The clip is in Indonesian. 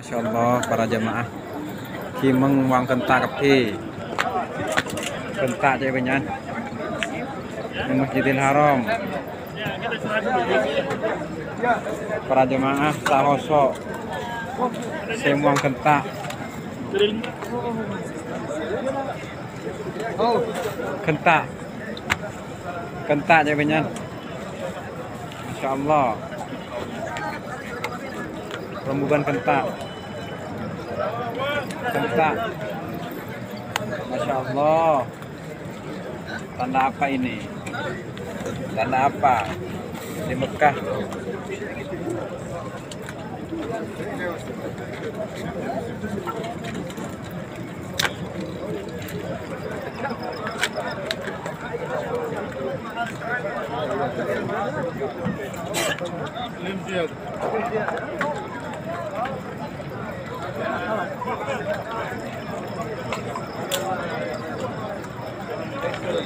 Masya Allah para jamaah. Kimeng wang kentak kepi Kentak cek benyan Di Masjidil Haram. Para jamaah sahoso Semuang kentak. Kentak. Kentak cek benyan Masya Allah rembukan pentak, pentak. Masya Allah tanda apa ini? Tanda apa? Di Mekah Thank you.